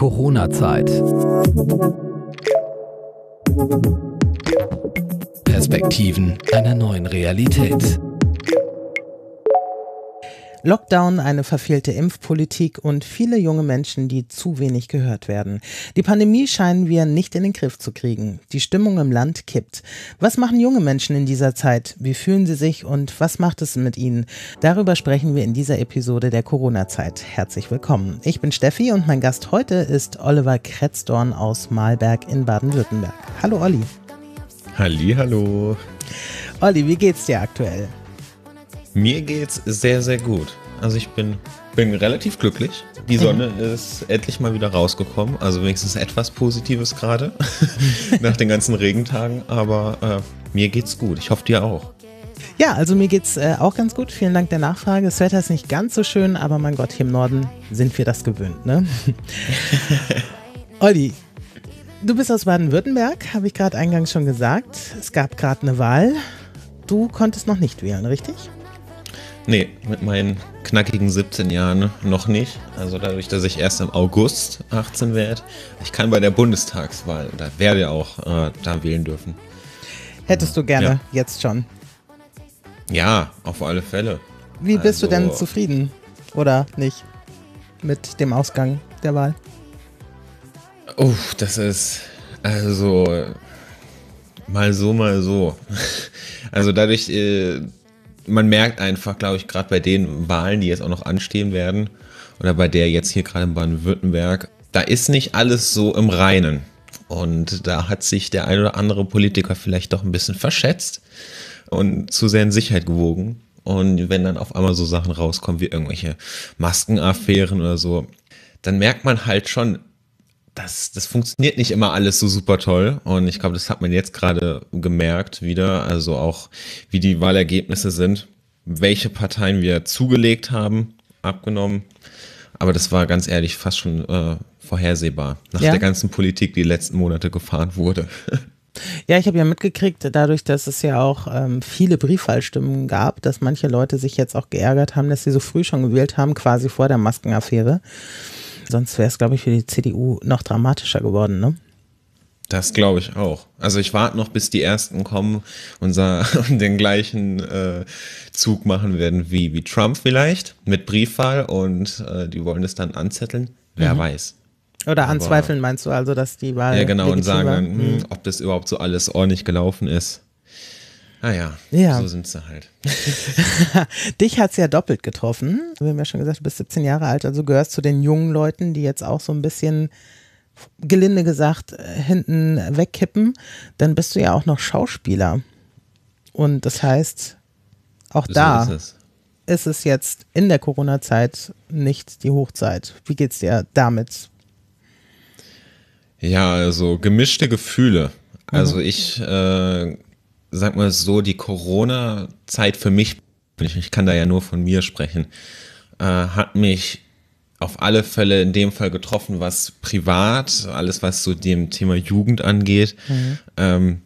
Corona-Zeit. Perspektiven einer neuen Realität. Lockdown, eine verfehlte Impfpolitik und viele junge Menschen, die zu wenig gehört werden. Die Pandemie scheinen wir nicht in den Griff zu kriegen. Die Stimmung im Land kippt. Was machen junge Menschen in dieser Zeit? Wie fühlen sie sich und was macht es mit ihnen? Darüber sprechen wir in dieser Episode der Corona-Zeit. Herzlich willkommen. Ich bin Steffi und mein Gast heute ist Oliver Kretzdorn aus Malberg in Baden-Württemberg. Hallo Olli. Halli, hallo. Olli, wie geht's dir aktuell? Mir geht's sehr, sehr gut. Also ich bin, bin relativ glücklich. Die Sonne ist endlich mal wieder rausgekommen. Also wenigstens etwas Positives gerade nach den ganzen Regentagen. Aber äh, mir geht's gut. Ich hoffe dir auch. Ja, also mir geht's äh, auch ganz gut. Vielen Dank der Nachfrage. Das Wetter ist nicht ganz so schön, aber mein Gott, hier im Norden sind wir das gewöhnt, ne? Olli, du bist aus Baden-Württemberg, habe ich gerade eingangs schon gesagt. Es gab gerade eine Wahl. Du konntest noch nicht wählen, richtig? Nee, mit meinen knackigen 17 Jahren noch nicht. Also dadurch, dass ich erst im August 18 werde. Ich kann bei der Bundestagswahl oder werde auch äh, da wählen dürfen. Hättest du gerne ja. jetzt schon? Ja, auf alle Fälle. Wie bist also, du denn also zufrieden oder nicht mit dem Ausgang der Wahl? Uff, das ist also mal so, mal so. Also dadurch, äh, man merkt einfach, glaube ich, gerade bei den Wahlen, die jetzt auch noch anstehen werden, oder bei der jetzt hier gerade in Baden-Württemberg, da ist nicht alles so im Reinen. Und da hat sich der ein oder andere Politiker vielleicht doch ein bisschen verschätzt und zu sehr in Sicherheit gewogen. Und wenn dann auf einmal so Sachen rauskommen wie irgendwelche Maskenaffären oder so, dann merkt man halt schon, das, das funktioniert nicht immer alles so super toll. Und ich glaube, das hat man jetzt gerade gemerkt wieder. Also auch, wie die Wahlergebnisse sind, welche Parteien wir zugelegt haben, abgenommen. Aber das war ganz ehrlich fast schon äh, vorhersehbar, nach ja. der ganzen Politik, die letzten Monate gefahren wurde. Ja, ich habe ja mitgekriegt, dadurch, dass es ja auch ähm, viele Briefwahlstimmen gab, dass manche Leute sich jetzt auch geärgert haben, dass sie so früh schon gewählt haben, quasi vor der Maskenaffäre. Sonst wäre es, glaube ich, für die CDU noch dramatischer geworden, ne? Das glaube ich auch. Also ich warte noch, bis die ersten kommen und, den gleichen äh, Zug machen werden wie, wie Trump vielleicht mit Briefwahl und äh, die wollen es dann anzetteln. Wer mhm. weiß. Oder anzweifeln meinst du also, dass die Wahl. Ja, genau, und sagen dann, hm, mhm. ob das überhaupt so alles ordentlich gelaufen ist. Ah ja, ja. so sind sie halt. Dich hat es ja doppelt getroffen. Wir haben ja schon gesagt, du bist 17 Jahre alt, also gehörst zu den jungen Leuten, die jetzt auch so ein bisschen, gelinde gesagt, hinten wegkippen. Dann bist du ja auch noch Schauspieler. Und das heißt, auch so da ist es. ist es jetzt in der Corona-Zeit nicht die Hochzeit. Wie geht's dir damit? Ja, also gemischte Gefühle. Also mhm. ich äh, sag mal so, die Corona-Zeit für mich, ich kann da ja nur von mir sprechen, äh, hat mich auf alle Fälle in dem Fall getroffen, was privat, alles was so dem Thema Jugend angeht, mhm. ähm,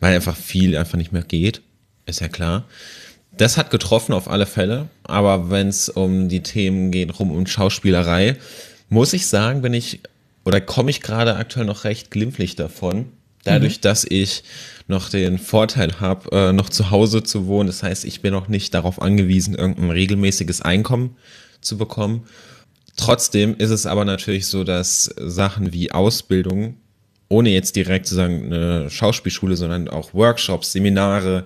weil einfach viel einfach nicht mehr geht, ist ja klar. Das hat getroffen auf alle Fälle, aber wenn es um die Themen geht, rum um Schauspielerei, muss ich sagen, bin ich oder komme ich gerade aktuell noch recht glimpflich davon, dadurch, mhm. dass ich noch den Vorteil habe, äh, noch zu Hause zu wohnen. Das heißt, ich bin noch nicht darauf angewiesen, irgendein regelmäßiges Einkommen zu bekommen. Trotzdem ist es aber natürlich so, dass Sachen wie Ausbildung, ohne jetzt direkt zu sagen eine Schauspielschule, sondern auch Workshops, Seminare,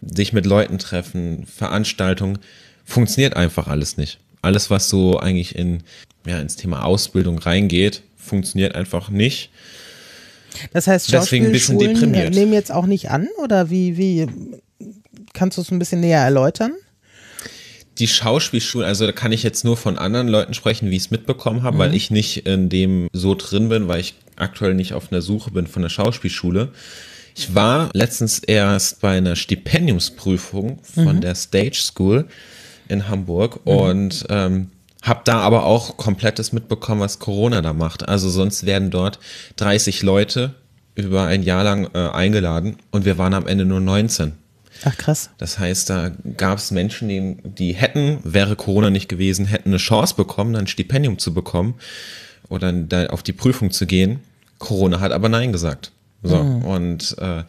sich mit Leuten treffen, Veranstaltungen, funktioniert einfach alles nicht. Alles, was so eigentlich in, ja, ins Thema Ausbildung reingeht, funktioniert einfach nicht. Das heißt, Schauspielschulen nehmen jetzt auch nicht an oder wie, wie kannst du es ein bisschen näher erläutern? Die Schauspielschulen, also da kann ich jetzt nur von anderen Leuten sprechen, wie ich es mitbekommen habe, mhm. weil ich nicht in dem so drin bin, weil ich aktuell nicht auf einer Suche bin von der Schauspielschule. Ich war letztens erst bei einer Stipendiumsprüfung von mhm. der Stage School in Hamburg mhm. und ähm, hab da aber auch komplettes mitbekommen, was Corona da macht. Also sonst werden dort 30 Leute über ein Jahr lang äh, eingeladen und wir waren am Ende nur 19. Ach krass. Das heißt, da gab es Menschen, die, die hätten, wäre Corona nicht gewesen, hätten eine Chance bekommen, ein Stipendium zu bekommen. oder da auf die Prüfung zu gehen. Corona hat aber Nein gesagt. So, und äh,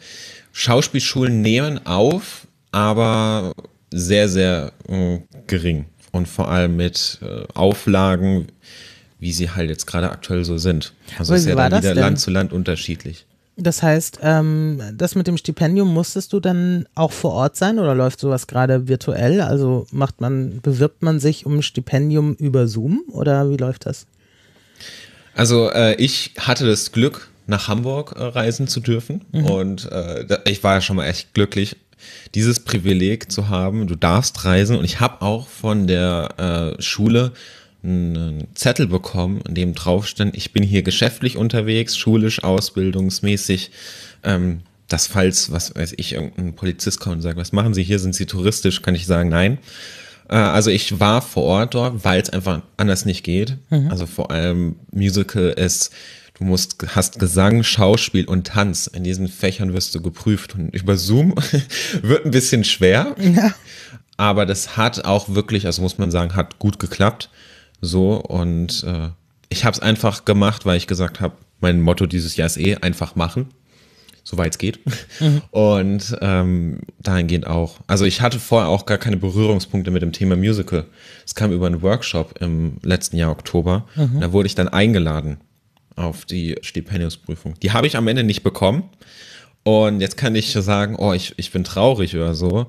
Schauspielschulen nehmen auf, aber sehr, sehr äh, gering. Und vor allem mit äh, Auflagen, wie sie halt jetzt gerade aktuell so sind. Also Aber ist ja dann wieder denn? Land zu Land unterschiedlich. Das heißt, ähm, das mit dem Stipendium musstest du dann auch vor Ort sein oder läuft sowas gerade virtuell? Also macht man, bewirbt man sich um ein Stipendium über Zoom oder wie läuft das? Also äh, ich hatte das Glück, nach Hamburg äh, reisen zu dürfen. Und äh, ich war ja schon mal echt glücklich, dieses Privileg zu haben. Du darfst reisen. Und ich habe auch von der äh, Schule einen Zettel bekommen, in dem drauf stand, ich bin hier geschäftlich unterwegs, schulisch, ausbildungsmäßig. Ähm, dass falls, was weiß ich, irgendein Polizist kommt und sagt, was machen Sie hier, sind Sie touristisch, kann ich sagen, nein. Äh, Also ich war vor Ort dort, weil es einfach anders nicht geht. Also vor allem Musical ist, du musst, hast Gesang, Schauspiel und Tanz. In diesen Fächern wirst du geprüft. Und über Zoom wird ein bisschen schwer. Ja. Aber das hat auch wirklich, also muss man sagen, hat gut geklappt. So und äh, ich habe es einfach gemacht, weil ich gesagt habe, mein Motto dieses Jahr ist eh einfach machen, soweit es geht. Und ähm, dahingehend auch. Also ich hatte vorher auch gar keine Berührungspunkte mit dem Thema Musical. Es kam über einen Workshop im letzten Jahr Oktober. Und da wurde ich dann eingeladen auf die Stipendiumsprüfung. Die habe ich am Ende nicht bekommen. Und jetzt kann ich sagen, oh, ich, ich bin traurig oder so.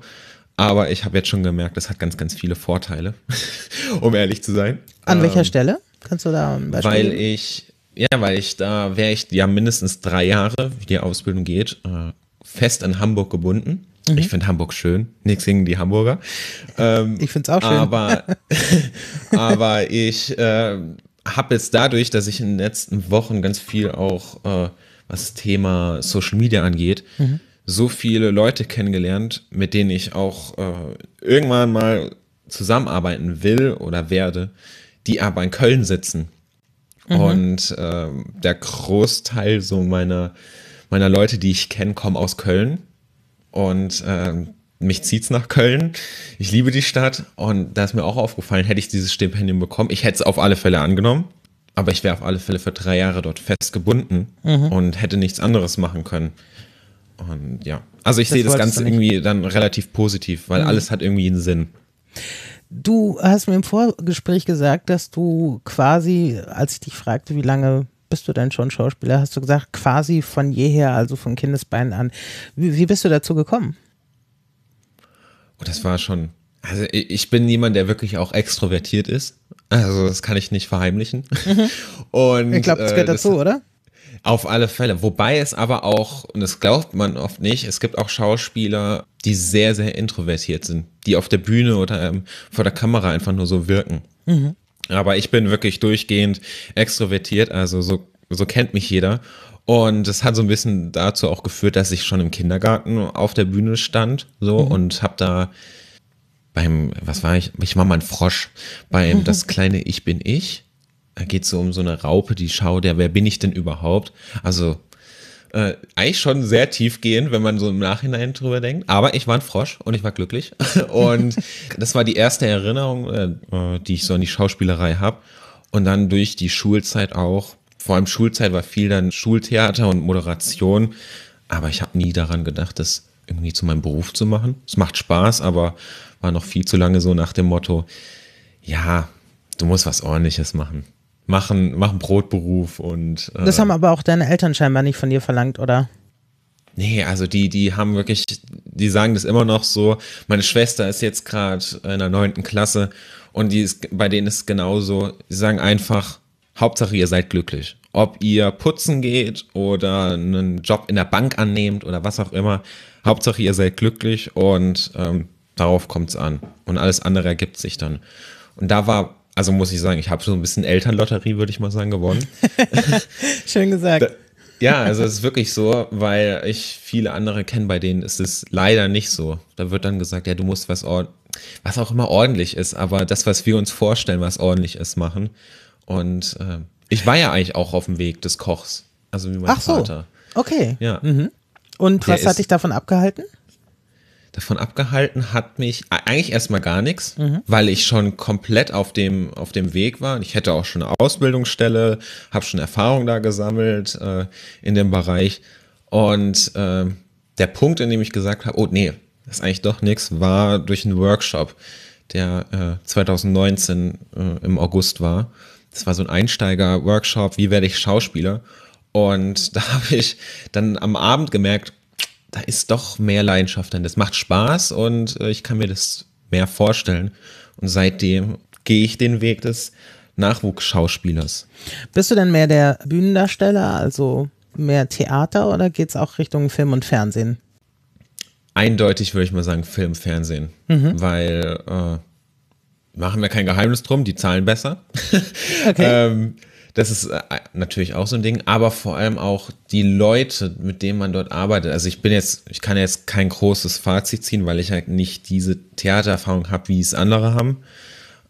Aber ich habe jetzt schon gemerkt, das hat ganz, ganz viele Vorteile, um ehrlich zu sein. An Ähm, welcher Stelle? Kannst du da ein Beispiel Weil ich, ja, weil ich da wäre ich ja mindestens drei Jahre, wie die Ausbildung geht, äh, fest in Hamburg gebunden. Mhm. Ich finde Hamburg schön, nichts gegen die Hamburger. Ähm, Ich find's auch schön. Aber, aber ich äh, habe jetzt dadurch, dass ich in den letzten Wochen ganz viel auch, äh, was das Thema Social Media angeht, Mhm. so viele Leute kennengelernt, mit denen ich auch äh, irgendwann mal zusammenarbeiten will oder werde, die aber in Köln sitzen. Und ähm, der Großteil so meiner, meiner Leute, die ich kenne, kommen aus Köln. Und ähm, mich zieht's nach Köln. Ich liebe die Stadt. Und da ist mir auch aufgefallen, hätte ich dieses Stipendium bekommen, ich hätte es auf alle Fälle angenommen. Aber ich wäre auf alle Fälle für drei Jahre dort festgebunden und hätte nichts anderes machen können. Und ja, also ich sehe das Ganze irgendwie dann relativ positiv, weil alles hat irgendwie einen Sinn. Du hast mir im Vorgespräch gesagt, dass du quasi, als ich dich fragte, wie lange bist du denn schon Schauspieler, hast du gesagt, quasi von jeher, also von Kindesbeinen an. Wie, wie bist du dazu gekommen? Und das war schon, also ich bin jemand, der wirklich auch extrovertiert ist. Also das kann ich nicht verheimlichen. Und Ich glaube, das äh, gehört dazu, oder? Auf alle Fälle. Wobei es aber auch, und das glaubt man oft nicht, es gibt auch Schauspieler, die sehr, sehr introvertiert sind, die auf der Bühne oder ähm, vor der Kamera einfach nur so wirken. Aber ich bin wirklich durchgehend extrovertiert, also so, so kennt mich jeder. Und das hat so ein bisschen dazu auch geführt, dass ich schon im Kindergarten auf der Bühne stand, so und habe da beim, was war ich? Ich war mal ein Frosch. Beim Das kleine Ich bin ich. Da geht es so um so eine Raupe, die schaut, ja, wer bin ich denn überhaupt? Also äh, eigentlich schon sehr tiefgehend, wenn man so im Nachhinein drüber denkt. Aber ich war ein Frosch und ich war glücklich. und das war die erste Erinnerung, äh, die ich so an die Schauspielerei habe. Und dann durch die Schulzeit auch. Vor allem Schulzeit war viel dann Schultheater und Moderation. Aber ich habe nie daran gedacht, das irgendwie zu meinem Beruf zu machen. Es macht Spaß, aber war noch viel zu lange so nach dem Motto, ja, du musst was ordentliches machen. Machen, mach einen Brotberuf und äh, Das haben aber auch deine Eltern scheinbar nicht von dir verlangt, oder? Nee, also die, die haben wirklich, die sagen das immer noch so. Meine Schwester ist jetzt gerade in der neunten Klasse und die ist, bei denen ist es genauso. Sie sagen einfach, Hauptsache ihr seid glücklich. Ob ihr putzen geht oder einen Job in der Bank annehmt oder was auch immer. Hauptsache ihr seid glücklich und ähm, darauf kommt es an. Und alles andere ergibt sich dann. Und da war, also muss ich sagen, ich habe so ein bisschen Elternlotterie, würde ich mal sagen, gewonnen. Schön gesagt. Ja, also es ist wirklich so, weil ich viele andere kenne, bei denen ist es leider nicht so. Da wird dann gesagt, ja, du musst was, was auch immer ordentlich ist, aber das, was wir uns vorstellen, was ordentlich ist, machen. Und äh, ich war ja eigentlich auch auf dem Weg des Kochs, also wie mein Ach so. Vater. Okay. Ja. Und Der was hat dich davon abgehalten? Davon abgehalten hat mich eigentlich erstmal gar nichts, mhm. weil ich schon komplett auf dem, auf dem Weg war. Ich hätte auch schon eine Ausbildungsstelle, habe schon Erfahrung da gesammelt äh, in dem Bereich. Und äh, der Punkt, in dem ich gesagt habe, oh nee, das ist eigentlich doch nichts, war durch einen Workshop, der äh, 2019 äh, im August war. Das war so ein Einsteiger-Workshop, wie werde ich Schauspieler? Und da habe ich dann am Abend gemerkt, da ist doch mehr Leidenschaft drin. Das macht Spaß und äh, ich kann mir das mehr vorstellen. Und seitdem gehe ich den Weg des Nachwuchsschauspielers. Bist du denn mehr der Bühnendarsteller, also mehr Theater oder geht es auch Richtung Film und Fernsehen? Eindeutig würde ich mal sagen Film, Fernsehen, mhm. weil äh, machen wir kein Geheimnis drum, die zahlen besser. Okay. ähm, das ist äh, natürlich auch so ein Ding, aber vor allem auch die Leute, mit denen man dort arbeitet. Also ich bin jetzt, ich kann jetzt kein großes Fazit ziehen, weil ich halt nicht diese Theatererfahrung habe, wie es andere haben.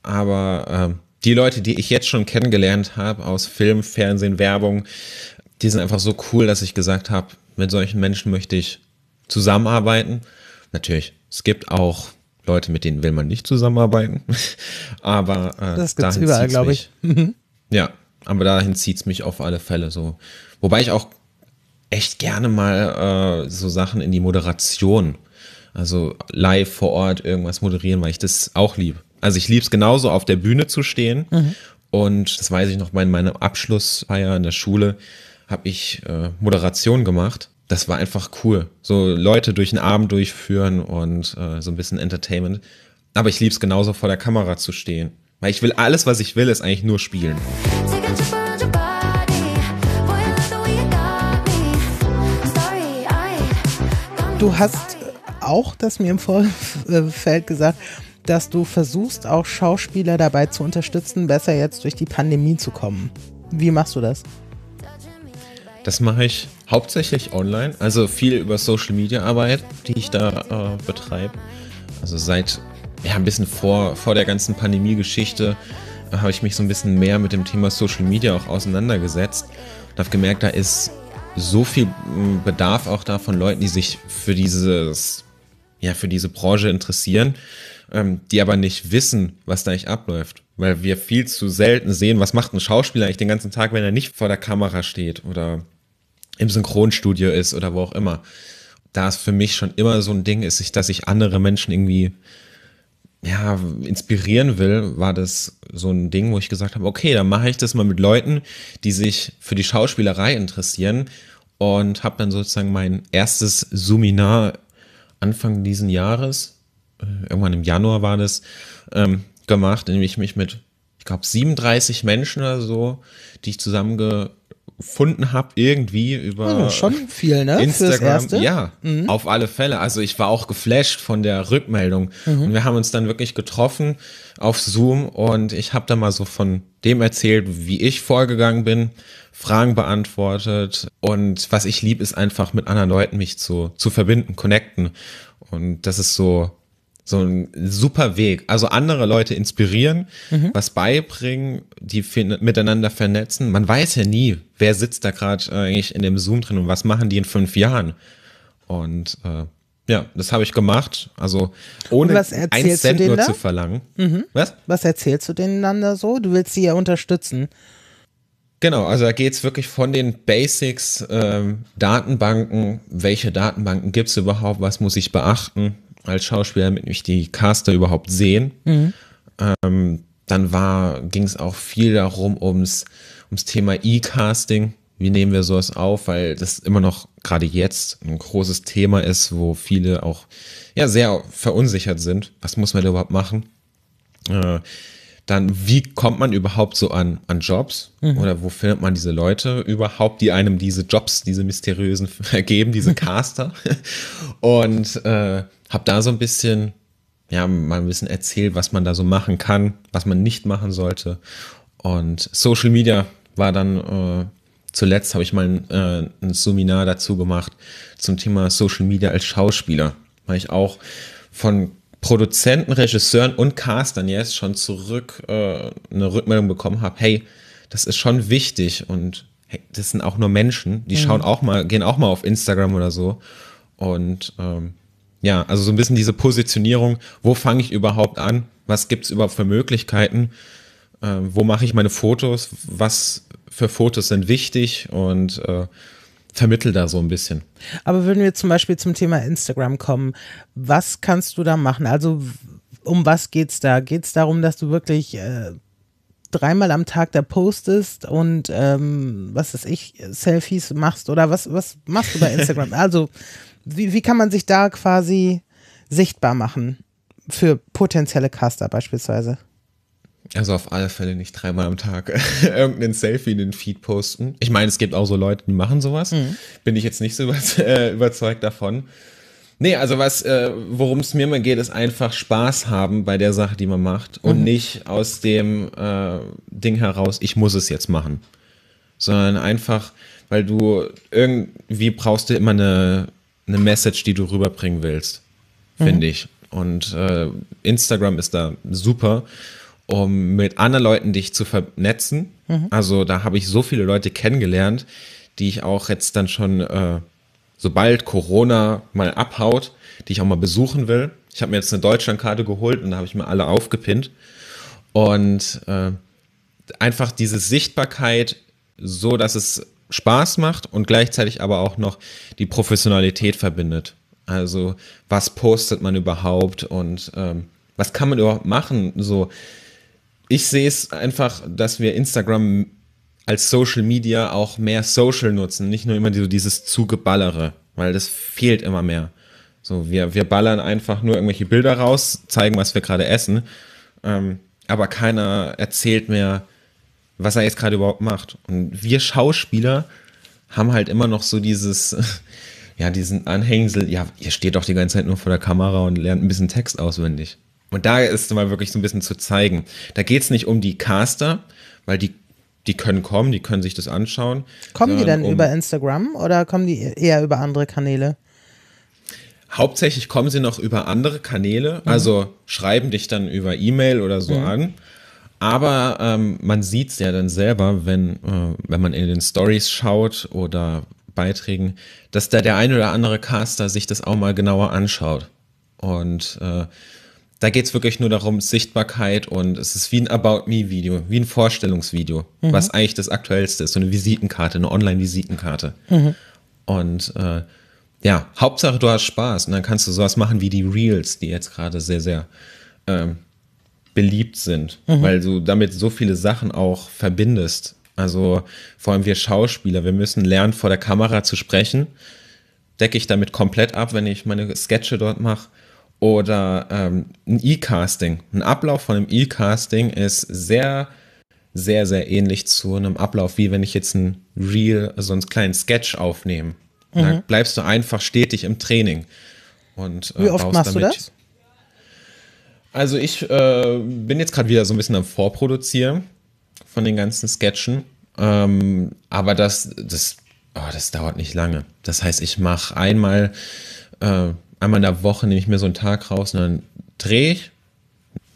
Aber äh, die Leute, die ich jetzt schon kennengelernt habe aus Film, Fernsehen, Werbung, die sind einfach so cool, dass ich gesagt habe, mit solchen Menschen möchte ich zusammenarbeiten. Natürlich, es gibt auch Leute, mit denen will man nicht zusammenarbeiten. aber äh, das gibt's überall, glaube ich. ja, aber dahin zieht es mich auf alle Fälle so. Wobei ich auch echt gerne mal äh, so Sachen in die Moderation, also live vor Ort irgendwas moderieren, weil ich das auch liebe. Also ich liebe es genauso, auf der Bühne zu stehen. Mhm. Und das weiß ich noch, bei meiner Abschlussfeier in der Schule habe ich äh, Moderation gemacht. Das war einfach cool. So Leute durch den Abend durchführen und äh, so ein bisschen Entertainment. Aber ich liebe es genauso vor der Kamera zu stehen. Weil ich will alles, was ich will, ist eigentlich nur spielen. Du hast auch das mir im Vorfeld gesagt, dass du versuchst, auch Schauspieler dabei zu unterstützen, besser jetzt durch die Pandemie zu kommen. Wie machst du das? Das mache ich hauptsächlich online, also viel über Social Media Arbeit, die ich da äh, betreibe. Also seit ja, ein bisschen vor, vor der ganzen Pandemie-Geschichte äh, habe ich mich so ein bisschen mehr mit dem Thema Social Media auch auseinandergesetzt und habe gemerkt, da ist so viel hm, Bedarf auch da von Leuten, die sich für dieses, ja, für diese Branche interessieren, ähm, die aber nicht wissen, was da eigentlich abläuft. Weil wir viel zu selten sehen, was macht ein Schauspieler eigentlich den ganzen Tag, wenn er nicht vor der Kamera steht oder im Synchronstudio ist oder wo auch immer. Da es für mich schon immer so ein Ding ist, dass ich andere Menschen irgendwie ja, inspirieren will, war das so ein Ding, wo ich gesagt habe, okay, dann mache ich das mal mit Leuten, die sich für die Schauspielerei interessieren und habe dann sozusagen mein erstes Suminar Anfang diesen Jahres, äh, irgendwann im Januar war das, ähm, gemacht, in dem ich mich mit, ich glaube, 37 Menschen oder so, die ich zusammenge gefunden habe, irgendwie über oh, schon viel, ne? Instagram. Ja, mhm. auf alle Fälle. Also ich war auch geflasht von der Rückmeldung. Mhm. Und wir haben uns dann wirklich getroffen auf Zoom und ich habe da mal so von dem erzählt, wie ich vorgegangen bin, Fragen beantwortet. Und was ich lieb, ist einfach mit anderen Leuten mich zu, zu verbinden, connecten. Und das ist so so ein super Weg. Also andere Leute inspirieren, mhm. was beibringen, die miteinander vernetzen. Man weiß ja nie, wer sitzt da gerade eigentlich in dem Zoom drin und was machen die in fünf Jahren. Und äh, ja, das habe ich gemacht. Also ohne ein Cent nur da? zu verlangen. Mhm. Was? Was erzählst du denen dann da so? Du willst sie ja unterstützen. Genau, also da geht es wirklich von den Basics, ähm, Datenbanken, welche Datenbanken gibt es überhaupt, was muss ich beachten, als Schauspieler, damit mich die Caster überhaupt sehen. Mhm. Ähm, dann ging es auch viel darum, ums, ums Thema E-Casting. Wie nehmen wir sowas auf? Weil das immer noch gerade jetzt ein großes Thema ist, wo viele auch ja sehr verunsichert sind. Was muss man da überhaupt machen? Äh, dann, wie kommt man überhaupt so an, an Jobs? Mhm. Oder wo findet man diese Leute überhaupt, die einem diese Jobs, diese mysteriösen ergeben, diese Caster? Und äh, habe da so ein bisschen, ja, mal ein bisschen erzählt, was man da so machen kann, was man nicht machen sollte. Und Social Media war dann äh, zuletzt, habe ich mal ein, äh, ein Seminar dazu gemacht zum Thema Social Media als Schauspieler, weil ich auch von Produzenten, Regisseuren und Castern jetzt schon zurück äh, eine Rückmeldung bekommen habe, hey, das ist schon wichtig und hey, das sind auch nur Menschen, die mhm. schauen auch mal, gehen auch mal auf Instagram oder so. Und ähm, ja, also so ein bisschen diese Positionierung, wo fange ich überhaupt an? Was gibt es überhaupt für Möglichkeiten? Äh, wo mache ich meine Fotos? Was für Fotos sind wichtig? Und äh, vermittel da so ein bisschen. Aber wenn wir zum Beispiel zum Thema Instagram kommen, was kannst du da machen? Also um was geht's da? Geht es darum, dass du wirklich äh, dreimal am Tag da postest und ähm, was weiß ich, Selfies machst oder was, was machst du bei Instagram? also wie, wie kann man sich da quasi sichtbar machen für potenzielle Caster beispielsweise? Also auf alle Fälle nicht dreimal am Tag irgendeinen Selfie in den Feed posten. Ich meine, es gibt auch so Leute, die machen sowas. Mhm. Bin ich jetzt nicht so äh, überzeugt davon. Nee, also was, äh, worum es mir mal geht, ist einfach Spaß haben bei der Sache, die man macht und mhm. nicht aus dem äh, Ding heraus, ich muss es jetzt machen. Sondern einfach, weil du irgendwie brauchst du immer eine, eine Message, die du rüberbringen willst, finde mhm. ich. Und äh, Instagram ist da super, um mit anderen Leuten dich zu vernetzen. Mhm. Also da habe ich so viele Leute kennengelernt, die ich auch jetzt dann schon, äh, sobald Corona mal abhaut, die ich auch mal besuchen will. Ich habe mir jetzt eine Deutschlandkarte geholt und da habe ich mir alle aufgepinnt. Und äh, einfach diese Sichtbarkeit so, dass es Spaß macht und gleichzeitig aber auch noch die Professionalität verbindet. Also was postet man überhaupt und ähm, was kann man überhaupt machen? So, ich sehe es einfach, dass wir Instagram als Social Media auch mehr Social nutzen, nicht nur immer so dieses Zugeballere, weil das fehlt immer mehr. So, wir, wir ballern einfach nur irgendwelche Bilder raus, zeigen, was wir gerade essen, ähm, aber keiner erzählt mehr, was er jetzt gerade überhaupt macht. Und wir Schauspieler haben halt immer noch so dieses, ja, diesen Anhängsel, ja, ihr steht doch die ganze Zeit nur vor der Kamera und lernt ein bisschen Text auswendig. Und da ist es mal wirklich so ein bisschen zu zeigen. Da geht es nicht um die Caster, weil die, die können kommen, die können sich das anschauen. Kommen die dann um, über Instagram oder kommen die eher über andere Kanäle? Hauptsächlich kommen sie noch über andere Kanäle, mhm. also schreiben dich dann über E-Mail oder so mhm. an. Aber ähm, man sieht es ja dann selber, wenn, äh, wenn man in den Stories schaut oder Beiträgen, dass da der ein oder andere Caster sich das auch mal genauer anschaut. Und äh, da geht es wirklich nur darum, Sichtbarkeit und es ist wie ein About Me-Video, wie ein Vorstellungsvideo, mhm. was eigentlich das Aktuellste ist, so eine Visitenkarte, eine Online-Visitenkarte. Mhm. Und äh, ja, Hauptsache du hast Spaß und dann kannst du sowas machen wie die Reels, die jetzt gerade sehr, sehr ähm, beliebt sind, mhm. weil du damit so viele Sachen auch verbindest. Also vor allem wir Schauspieler, wir müssen lernen, vor der Kamera zu sprechen. Decke ich damit komplett ab, wenn ich meine Sketche dort mache. Oder ähm, ein E-Casting. Ein Ablauf von einem E-Casting ist sehr, sehr, sehr ähnlich zu einem Ablauf, wie wenn ich jetzt ein Reel, so einen kleinen Sketch aufnehme. Mhm. Da bleibst du einfach stetig im Training. Und, äh, wie oft machst du das? Also ich äh, bin jetzt gerade wieder so ein bisschen am Vorproduzieren von den ganzen Sketchen. Ähm, aber das, das, oh, das dauert nicht lange. Das heißt, ich mache einmal, äh, einmal in der Woche nehme ich mir so einen Tag raus und dann drehe ich.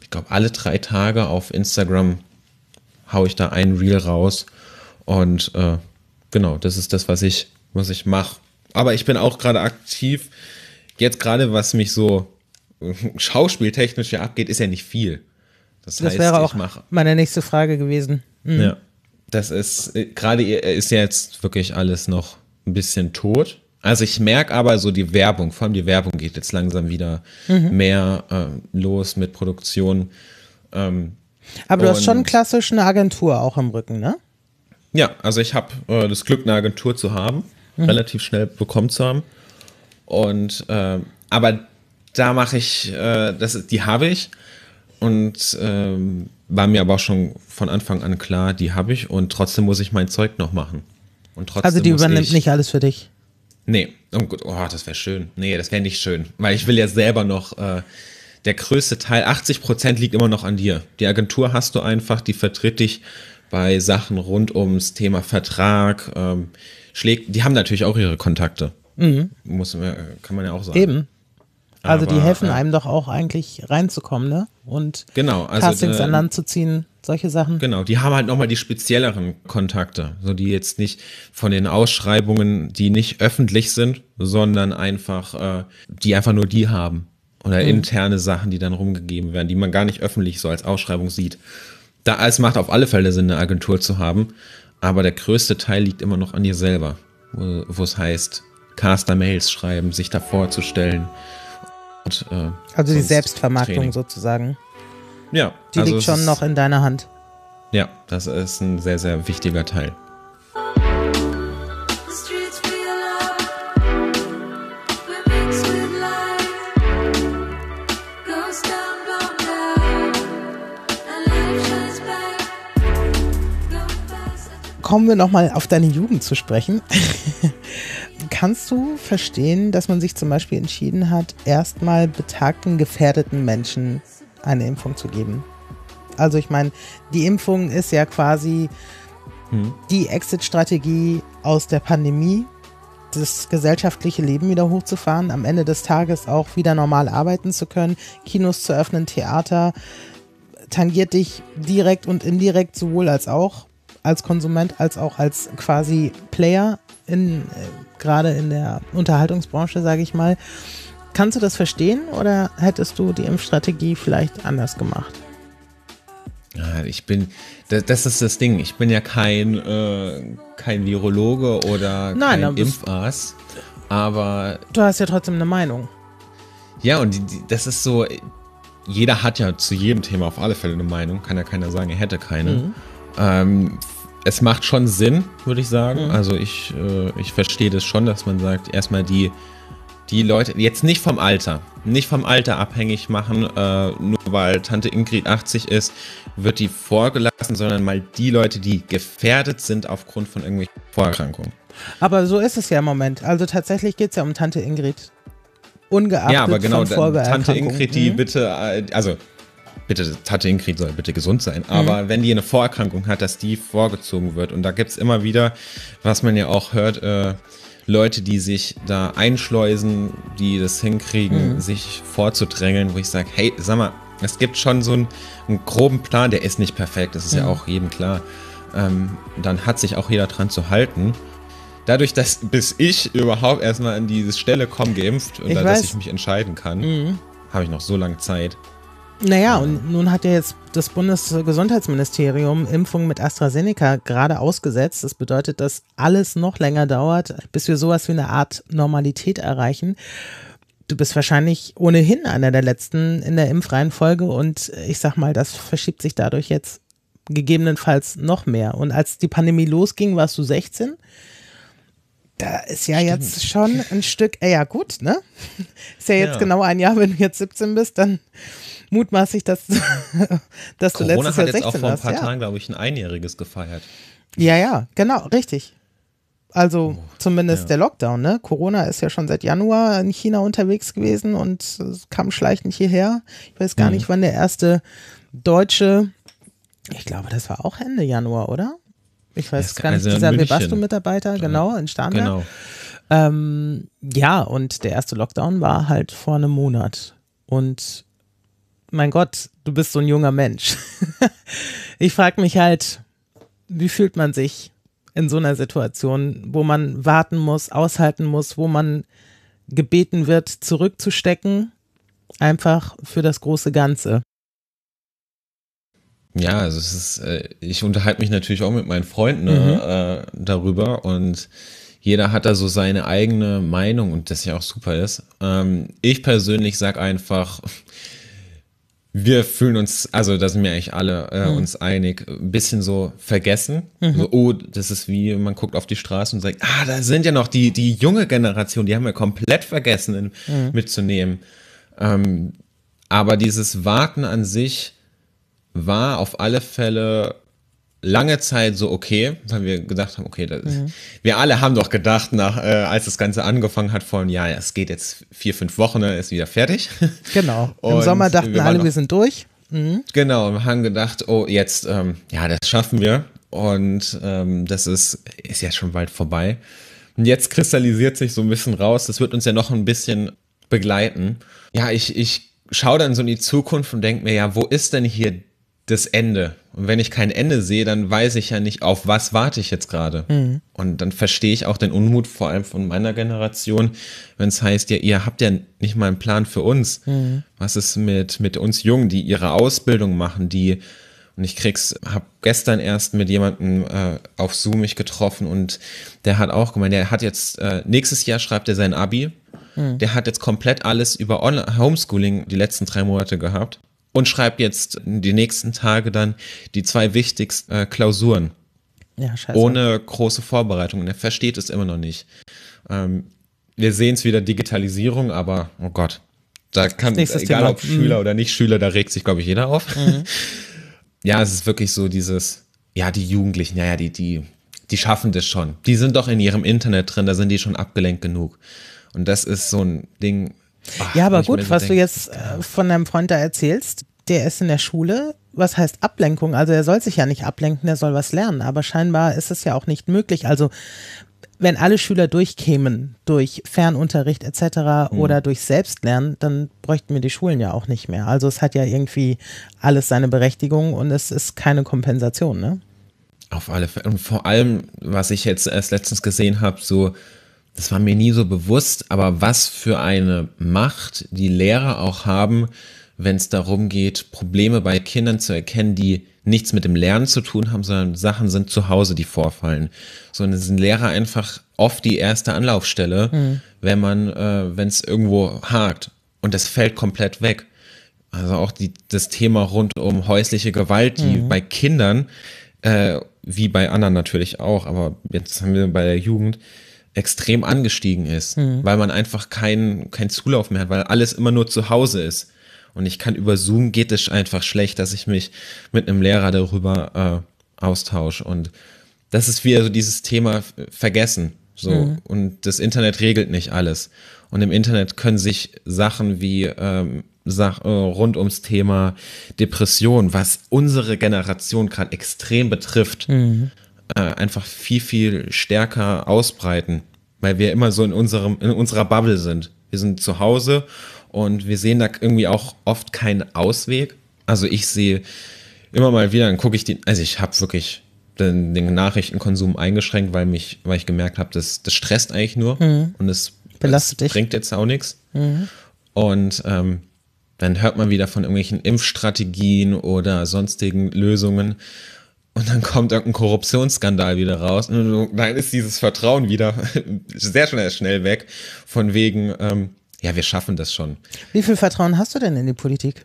Ich glaube, alle drei Tage auf Instagram haue ich da ein Reel raus. Und äh, genau, das ist das, was ich, was ich mache. Aber ich bin auch gerade aktiv. Jetzt gerade, was mich so schauspieltechnisch ja abgeht, ist ja nicht viel. Das, das heißt, wäre auch meine nächste Frage gewesen. Mhm. Ja, das ist äh, gerade ist ja jetzt wirklich alles noch ein bisschen tot. Also ich merke aber so die Werbung, vor allem die Werbung geht jetzt langsam wieder mhm. mehr äh, los mit Produktion. Ähm, aber du hast schon klassisch eine Agentur auch im Rücken, ne? Ja, also ich habe äh, das Glück, eine Agentur zu haben, mhm. relativ schnell bekommen zu haben. Und äh, aber da mache ich, äh, das, die habe ich und ähm, war mir aber auch schon von Anfang an klar, die habe ich und trotzdem muss ich mein Zeug noch machen. Und trotzdem also die übernimmt ich, nicht alles für dich? Nee, oh gut, oh, das wäre schön. Nee, das wäre nicht schön, weil ich will ja selber noch, äh, der größte Teil, 80 Prozent liegt immer noch an dir. Die Agentur hast du einfach, die vertritt dich bei Sachen rund ums Thema Vertrag, ähm, schlägt, die haben natürlich auch ihre Kontakte. Mhm. Muss, kann man ja auch sagen. Eben. Also die Aber, helfen äh, einem doch auch eigentlich reinzukommen, ne? Und Genau, also, Castings äh, an Land zu ziehen, solche Sachen. Genau, die haben halt nochmal die spezielleren Kontakte, so die jetzt nicht von den Ausschreibungen, die nicht öffentlich sind, sondern einfach, äh, die einfach nur die haben. Oder interne Sachen, die dann rumgegeben werden, die man gar nicht öffentlich so als Ausschreibung sieht. Da es macht auf alle Fälle Sinn, eine Agentur zu haben, aber der größte Teil liegt immer noch an dir selber, wo wo es heißt, Caster-Mails schreiben, sich da vorzustellen. Und, äh, Also die Selbstvermarktung Training. sozusagen. Ja, Die also liegt schon ist- noch in deiner Hand. Ja, das ist ein sehr, sehr wichtiger Teil. Kommen wir nochmal auf deine Jugend zu sprechen. Kannst du verstehen, dass man sich zum Beispiel entschieden hat, erstmal betagten, gefährdeten Menschen eine Impfung zu geben? Also ich meine, die Impfung ist ja quasi die Exit-Strategie aus der Pandemie, das gesellschaftliche Leben wieder hochzufahren, am Ende des Tages auch wieder normal arbeiten zu können, Kinos zu öffnen, Theater, tangiert dich direkt und indirekt sowohl als auch als Konsument als auch als quasi Player in äh, gerade in der Unterhaltungsbranche, sage ich mal. Kannst du das verstehen oder hättest du die Impfstrategie vielleicht anders gemacht? Ja, ich bin, das, das ist das Ding. Ich bin ja kein, äh, kein Virologe oder Nein, kein Impfarzt. Aber Du hast ja trotzdem eine Meinung. ja, und die, die, das ist so, jeder hat ja zu jedem Thema auf alle Fälle eine Meinung. Kann ja keiner sagen, er hätte keine. Ähm, es macht schon Sinn, würde ich sagen. Also ich, äh, ich verstehe das schon, dass man sagt, erstmal die, die Leute, jetzt nicht vom Alter, nicht vom Alter abhängig machen, äh, nur weil Tante Ingrid 80 ist, wird die vorgelassen, sondern mal die Leute, die gefährdet sind aufgrund von irgendwelchen Vorerkrankungen. Aber so ist es ja im Moment. Also tatsächlich geht es ja um Tante Ingrid. Ungeachtet ja, aber genau, von. Tante Ingrid, die Mhm. bitte, äh, also bitte, Tante Ingrid soll bitte gesund sein, aber wenn die eine Vorerkrankung hat, dass die vorgezogen wird. Und da gibt es immer wieder, was man ja auch hört, äh, Leute, die sich da einschleusen, die das hinkriegen, sich vorzudrängeln, wo ich sage, hey, sag mal, es gibt schon so einen, einen groben Plan, der ist nicht perfekt, das ist ja auch jedem klar. Ähm, dann hat sich auch jeder dran zu halten. Dadurch, dass bis ich überhaupt erstmal an diese Stelle komme, geimpft und Ich da, dass ich mich entscheiden kann, habe ich noch so lange Zeit. Naja, und nun hat ja jetzt das Bundesgesundheitsministerium Impfungen mit AstraZeneca gerade ausgesetzt. Das bedeutet, dass alles noch länger dauert, bis wir sowas wie eine Art Normalität erreichen. Du bist wahrscheinlich ohnehin einer der letzten in der Impfreihenfolge und ich sag mal, das verschiebt sich dadurch jetzt gegebenenfalls noch mehr. Und als die Pandemie losging, warst du 16. Da ist ja jetzt schon ein Stück, äh, ja gut, ne? Ist ja jetzt Ja. genau ein Jahr, wenn du jetzt 17 bist, dann mutmaßlich, dass, dass du Corona letztes hat Jahr jetzt auch 16 vor ein warst. paar Ja. Tagen, glaube ich, ein Einjähriges gefeiert. ja, ja, genau, richtig. Also Oh, zumindest der Lockdown, ne? Corona ist ja schon seit Januar in China unterwegs gewesen und kam schleichend hierher. Ich weiß Mhm. gar nicht, wann der erste deutsche, ich glaube, das war auch Ende Januar, oder? Ich weiß Das gar nicht, also dieser. Webasto-Mitarbeiter, genau, in Starnberg. Genau. Ähm, ja, und der erste Lockdown war halt vor einem Monat. Und mein Gott, du bist so ein junger Mensch. ich frage mich halt, wie fühlt man sich in so einer Situation, wo man warten muss, aushalten muss, wo man gebeten wird, zurückzustecken, einfach für das große Ganze. Ja, also es ist, äh, ich unterhalte mich natürlich auch mit meinen Freunden ne, äh, darüber und jeder hat da so seine eigene Meinung und das ja auch super ist. Ähm, ich persönlich sag einfach, wir fühlen uns, also da sind wir eigentlich alle äh, uns einig, ein bisschen so vergessen. So, oh, das ist wie, man guckt auf die Straße und sagt, ah, da sind ja noch die, die junge Generation, die haben wir komplett vergessen in, mitzunehmen. Ähm, aber dieses Warten an sich war auf alle Fälle lange Zeit so okay, weil wir gedacht haben, okay, das, wir alle haben doch gedacht, nach, äh, als das Ganze angefangen hat, vor einem Jahr, ja, es geht jetzt vier, fünf Wochen, dann ist wieder fertig. Genau. Im Und Sommer dachten wir alle, noch- wir sind durch. Genau, und wir haben gedacht, oh, jetzt, ähm, ja, das schaffen wir. Und ähm, das ist, ist ja schon bald vorbei. Und jetzt kristallisiert sich so ein bisschen raus, das wird uns ja noch ein bisschen begleiten. Ja, ich, ich schaue dann so in die Zukunft und denke mir, ja, wo ist denn hier das Ende? Und wenn ich kein Ende sehe, dann weiß ich ja nicht, auf was warte ich jetzt gerade. Und dann verstehe ich auch den Unmut, vor allem von meiner Generation, wenn es heißt, ja, ihr habt ja nicht mal einen Plan für uns. Was ist mit, mit uns Jungen, die ihre Ausbildung machen, die und ich krieg's, hab gestern erst mit jemandem äh, auf Zoom mich getroffen und der hat auch gemeint, der hat jetzt, äh, nächstes Jahr schreibt er sein Abi. Der hat jetzt komplett alles über Online Homeschooling die letzten drei Monate gehabt und schreibt jetzt die nächsten Tage dann die zwei wichtigsten äh, Klausuren Ja, scheiße. ohne große Vorbereitung. Und er versteht es immer noch nicht. Ähm, wir sehen es wieder Digitalisierung, aber oh Gott, da kann, egal Thema. ob Schüler oder nicht Schüler, da regt sich, glaube ich, jeder auf. ja, es ist wirklich so dieses, ja, die Jugendlichen, ja, ja, die, die, die schaffen das schon. Die sind doch in ihrem Internet drin, da sind die schon abgelenkt genug. Und das ist so ein Ding. Ach, Ja, aber gut, so was du denk, jetzt äh, von deinem Freund da erzählst, der ist in der Schule. Was heißt Ablenkung? Also er soll sich ja nicht ablenken, er soll was lernen. Aber scheinbar ist es ja auch nicht möglich. Also wenn alle Schüler durchkämen durch Fernunterricht etc. oder durch Selbstlernen, dann bräuchten wir die Schulen ja auch nicht mehr. Also es hat ja irgendwie alles seine Berechtigung und es ist keine Kompensation, ne? Auf alle Fälle. Und vor allem, was ich jetzt erst letztens gesehen habe, so, das war mir nie so bewusst, aber was für eine Macht die Lehrer auch haben, wenn es darum geht, Probleme bei Kindern zu erkennen, die nichts mit dem Lernen zu tun haben, sondern Sachen sind zu Hause, die vorfallen. Sondern sind Lehrer einfach oft die erste Anlaufstelle, wenn man, äh, wenn es irgendwo hakt. Und das fällt komplett weg. Also auch die, das Thema rund um häusliche Gewalt, die bei Kindern, äh, wie bei anderen natürlich auch, aber jetzt haben wir bei der Jugend, extrem angestiegen ist, weil man einfach keinen kein Zulauf mehr hat, weil alles immer nur zu Hause ist. Und ich kann über Zoom geht es einfach schlecht, dass ich mich mit einem Lehrer darüber äh, austausche. Und das ist wieder so dieses Thema vergessen. So. Und das Internet regelt nicht alles. Und im Internet können sich Sachen wie ähm, Sach äh, rund ums Thema Depression, was unsere Generation gerade extrem betrifft, äh, einfach viel, viel stärker ausbreiten, weil wir immer so in unserem, in unserer Bubble sind. Wir sind zu Hause und wir sehen da irgendwie auch oft keinen Ausweg. Also ich sehe immer mal wieder, dann gucke ich die, also ich habe wirklich den, den Nachrichtenkonsum eingeschränkt, weil mich, weil ich gemerkt habe, das, das stresst eigentlich nur und es, Belastet es dich. bringt jetzt auch nichts. Und ähm, dann hört man wieder von irgendwelchen Impfstrategien oder sonstigen Lösungen. Und dann kommt irgendein Korruptionsskandal wieder raus. Und dann ist dieses Vertrauen wieder sehr schnell, schnell weg. Von wegen, ähm, ja, wir schaffen das schon. Wie viel Vertrauen hast du denn in die Politik?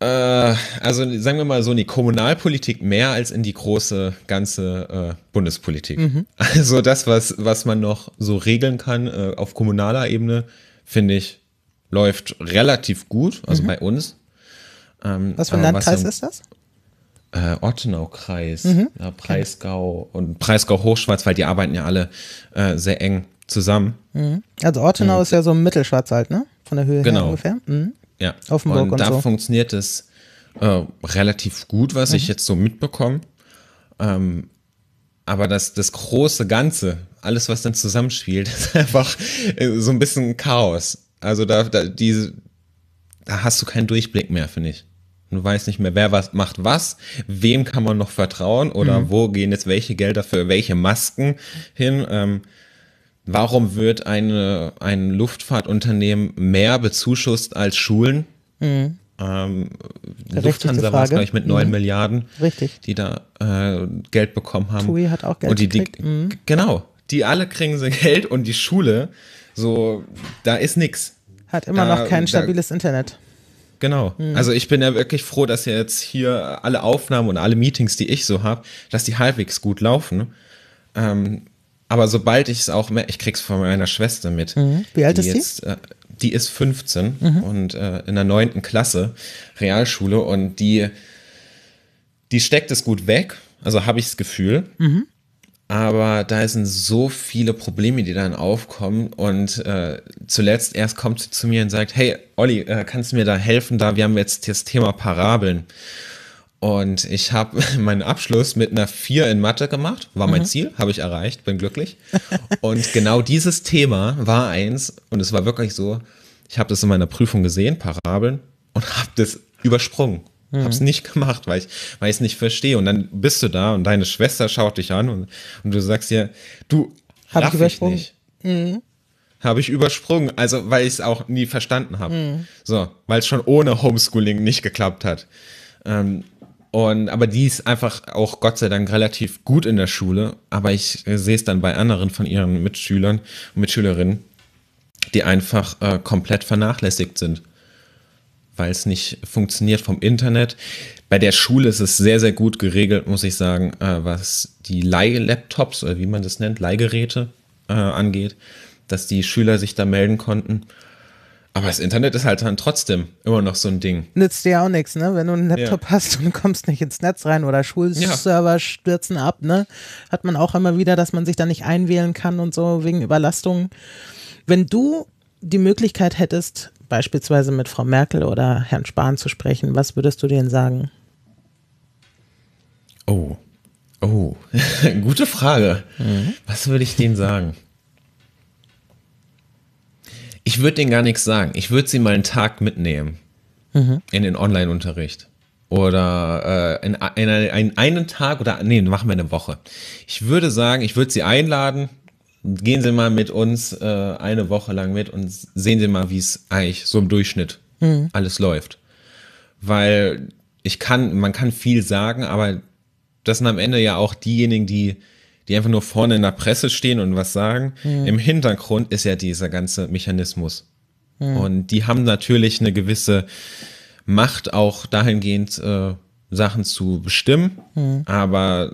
Äh, also sagen wir mal so in die Kommunalpolitik mehr als in die große ganze äh, Bundespolitik. Also das, was, was man noch so regeln kann äh, auf kommunaler Ebene, finde ich, läuft relativ gut, also bei uns. Ähm, Was für ein Landkreis ist das? Äh, Ortenau-Kreis, Mhm. ja, Breisgau und Breisgau-Hochschwarzwald, die arbeiten ja alle äh, sehr eng zusammen. Also Ortenau ist ja so Mittelschwarzwald, ne? Von der Höhe her Genau. ungefähr. Mhm. Ja. Offenburg und und da so. funktioniert es äh, relativ gut, was Mhm. ich jetzt so mitbekomme. Ähm, aber das, das große Ganze, alles, was dann zusammenspielt, ist einfach äh, so ein bisschen Chaos. Also da, da, diese, da hast du keinen Durchblick mehr, finde ich. Du weißt nicht mehr, wer was macht was, wem kann man noch vertrauen oder Mhm. wo gehen jetzt welche Gelder für welche Masken hin. Ähm, warum wird eine, ein Luftfahrtunternehmen mehr bezuschusst als Schulen? Ähm, Berechtigte Lufthansa war es, glaube ich, mit 9 Mhm. Milliarden, Richtig. die da äh, Geld bekommen haben. TUI hat auch Geld und die, gekriegt. Die, Mhm. Genau, die alle kriegen sie Geld und die Schule, so, da ist nix. Hat immer Da- noch kein da- stabiles Internet. Genau. Mhm. Also ich bin ja wirklich froh, dass jetzt hier alle Aufnahmen und alle Meetings, die ich so habe, dass die halbwegs gut laufen. Ähm, aber sobald ich es auch, mer- ich krieg's von meiner Schwester mit. Mhm. Wie alt die ist die? Mhm. jetzt, Äh, die ist 15 und äh, in der neunten Klasse Realschule und die, die steckt es gut weg. Also habe ich das Gefühl. Mhm. Aber da sind so viele Probleme, die dann aufkommen. Und äh, zuletzt erst kommt sie zu mir und sagt, hey, Olli, äh, kannst du mir da helfen? Da, wir haben jetzt das Thema Parabeln. Und ich habe meinen Abschluss mit einer 4 in Mathe gemacht. War mein Ziel, habe ich erreicht, bin glücklich. Und genau dieses Thema war eins, und es war wirklich so, ich habe das in meiner Prüfung gesehen, Parabeln, und habe das übersprungen. Mhm. Hab's nicht gemacht, weil ich weil ich es nicht verstehe. Und dann bist du da und deine Schwester schaut dich an und, und du sagst ihr, du, Hab ich übersprungen. nicht. Habe ich übersprungen, also weil ich es auch nie verstanden habe. So, weil es schon ohne Homeschooling nicht geklappt hat. Ähm, und aber die ist einfach auch Gott sei Dank relativ gut in der Schule. Aber ich äh, sehe es dann bei anderen von ihren Mitschülern und Mitschülerinnen, die einfach äh, komplett vernachlässigt sind, weil es nicht funktioniert vom Internet. Bei der Schule ist es sehr, sehr gut geregelt, muss ich sagen, äh, was die Leihlaptops oder wie man das nennt, Leihgeräte äh, angeht, dass die Schüler sich da melden konnten. Aber das Internet ist halt dann trotzdem immer noch so ein Ding. Nützt dir auch nichts, ne? Wenn du einen Laptop Ja. hast und kommst nicht ins Netz rein oder Schulserver stürzen ab, ne? Hat man auch immer wieder, dass man sich da nicht einwählen kann und so wegen Überlastung. Wenn du die Möglichkeit hättest, beispielsweise mit Frau Merkel oder Herrn Spahn zu sprechen, was würdest du denen sagen? Oh, oh, gute Frage. Was würde ich denen sagen? Ich würde denen gar nichts sagen. Ich würde sie mal einen Tag mitnehmen in den Online-Unterricht. Oder äh, in, in, einen, einen Tag oder nee, machen wir eine Woche. Ich würde sagen, ich würde sie einladen, gehen Sie mal mit uns äh, eine Woche lang mit und sehen Sie mal, wie es eigentlich so im Durchschnitt alles läuft. Weil ich kann, man kann viel sagen, aber das sind am Ende ja auch diejenigen, die, die einfach nur vorne in der Presse stehen und was sagen. Im Hintergrund ist ja dieser ganze Mechanismus. Und die haben natürlich eine gewisse Macht auch dahingehend, äh, Sachen zu bestimmen. Aber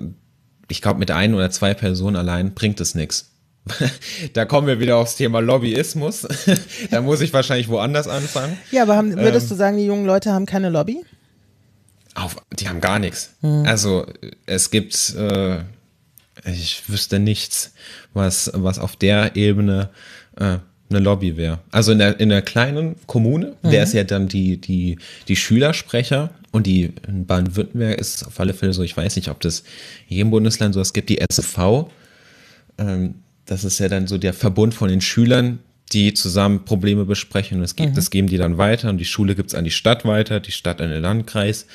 ich glaube, mit ein oder zwei Personen allein bringt es nichts. Da kommen wir wieder aufs Thema Lobbyismus. da muss ich wahrscheinlich woanders anfangen. Ja, aber haben, würdest du sagen, die jungen Leute haben keine Lobby? Auf, die haben gar nichts. Also es gibt, äh, ich wüsste nichts, was, was auf der Ebene äh, eine Lobby wäre. Also in der, in der kleinen Kommune wäre es ja dann die, die, die Schülersprecher und die in Baden-Württemberg ist es auf alle Fälle so, ich weiß nicht, ob das in jedem Bundesland so ist, es gibt die SV. Ähm, das ist ja dann so der Verbund von den Schülern, die zusammen Probleme besprechen. Und das, geht, das geben die dann weiter und die Schule gibt es an die Stadt weiter, die Stadt an den Landkreis.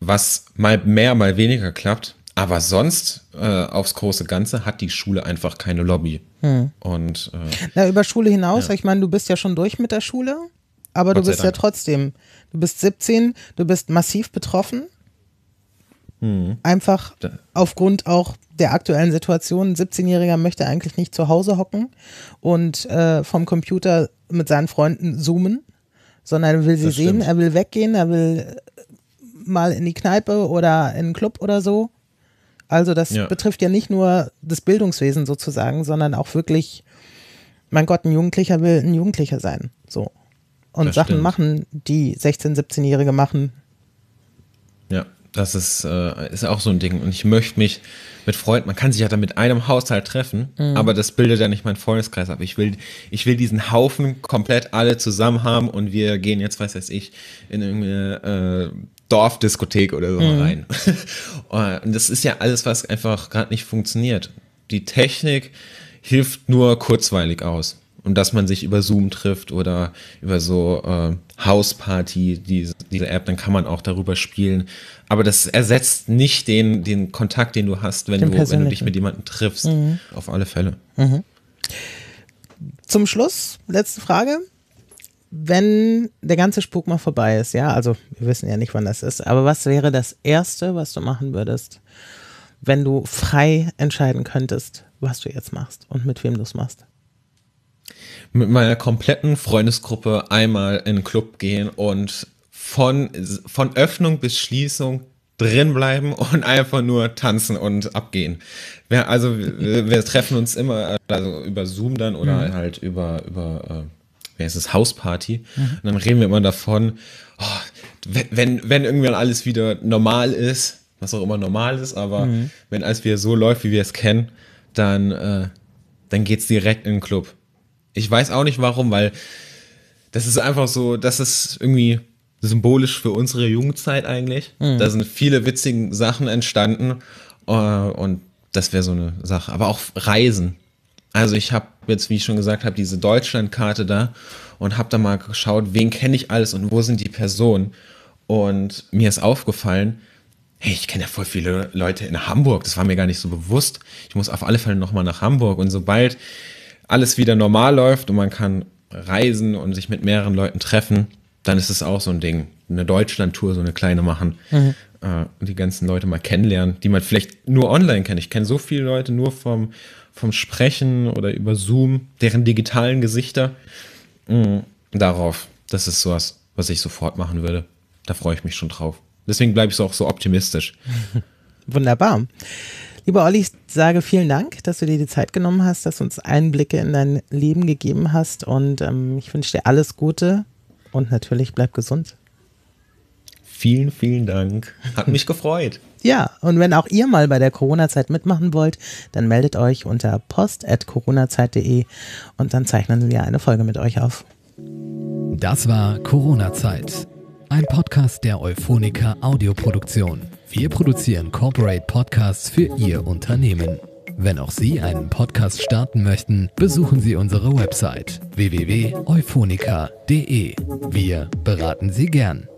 Was mal mehr, mal weniger klappt. Aber sonst, äh, aufs große Ganze, hat die Schule einfach keine Lobby. Und äh, Na, über Schule hinaus, ich meine, du bist ja schon durch mit der Schule, aber Gott du bist ja trotzdem, du bist 17, du bist massiv betroffen. Einfach Da- aufgrund auch der aktuellen Situation. Ein 17-Jähriger möchte eigentlich nicht zu Hause hocken und äh, vom Computer mit seinen Freunden zoomen, sondern er will sie Das sehen, stimmt. er will weggehen, er will äh, mal in die Kneipe oder in einen Club oder so. Also das Ja. betrifft ja nicht nur das Bildungswesen sozusagen, sondern auch wirklich, mein Gott, ein Jugendlicher will ein Jugendlicher sein. So. Und Das Sachen stimmt. machen, die 16-, 17-Jährige machen. Ja, das ist, äh, ist auch so ein Ding. Und ich möchte mich mit Freunden, man kann sich ja dann mit einem Haushalt treffen, aber das bildet ja nicht meinen Freundeskreis ab. Ich will, ich will diesen Haufen komplett alle zusammen haben und wir gehen jetzt, weiß weiß ich, in irgendeine äh, Dorfdiskothek oder so rein. und das ist ja alles, was einfach gerade nicht funktioniert. Die Technik hilft nur kurzweilig aus. Und dass man sich über Zoom trifft oder über so äh, Hausparty, diese, diese App, dann kann man auch darüber spielen. Aber das ersetzt nicht den, den Kontakt, den du hast, wenn, Den du, wenn du dich mit jemandem triffst. Auf alle Fälle. Zum Schluss, letzte Frage. Wenn der ganze Spuk mal vorbei ist, ja, also wir wissen ja nicht, wann das ist, aber was wäre das Erste, was du machen würdest, wenn du frei entscheiden könntest, was du jetzt machst und mit wem du es machst? Mit meiner kompletten Freundesgruppe einmal in den Club gehen und von, von Öffnung bis Schließung drin bleiben und einfach nur tanzen und abgehen. Wir, also wir, wir treffen uns immer also über Zoom dann oder halt über, über äh, wer ist es, Hausparty. Und dann reden wir immer davon, oh, wenn- wenn, irgendwann alles wieder normal ist, was auch immer normal ist, aber wenn alles wieder so läuft, wie wir es kennen, dann, äh, dann geht's direkt in den Club. Ich weiß auch nicht warum, weil das ist einfach so, das ist irgendwie symbolisch für unsere Jugendzeit eigentlich. Da sind viele witzige Sachen entstanden äh, und das wäre so eine Sache. Aber auch Reisen. Also ich habe jetzt, wie ich schon gesagt habe, diese Deutschlandkarte da und habe da mal geschaut, wen kenne ich alles und wo sind die Personen. Und mir ist aufgefallen, hey, ich kenne ja voll viele Leute in Hamburg. Das war mir gar nicht so bewusst. Ich muss auf alle Fälle nochmal nach Hamburg. Und sobald alles wieder normal läuft und man kann reisen und sich mit mehreren Leuten treffen, dann ist es auch so ein Ding. Eine Deutschland-Tour, so eine kleine machen. Äh, und die ganzen Leute mal kennenlernen, die man vielleicht nur online kennt. Ich kenne so viele Leute nur vom, vom Sprechen oder über Zoom, deren digitalen Gesichter. Mm, darauf, das ist sowas, was ich sofort machen würde. Da freue ich mich schon drauf. Deswegen bleibe ich so auch so optimistisch. Wunderbar. Lieber Olli, ich sage vielen Dank, dass du dir die Zeit genommen hast, dass du uns Einblicke in dein Leben gegeben hast und ähm, ich wünsche dir alles Gute und natürlich bleib gesund. Vielen, vielen Dank. Hat mich gefreut. Ja, und wenn auch ihr mal bei der Corona-Zeit mitmachen wollt, dann meldet euch unter post.coronazeit.de und dann zeichnen wir eine Folge mit euch auf. Das war Corona-Zeit. Ein Podcast der Euphonica Audioproduktion. Wir produzieren Corporate Podcasts für Ihr Unternehmen. Wenn auch Sie einen Podcast starten möchten, besuchen Sie unsere Website www.euphonica.de. Wir beraten Sie gern.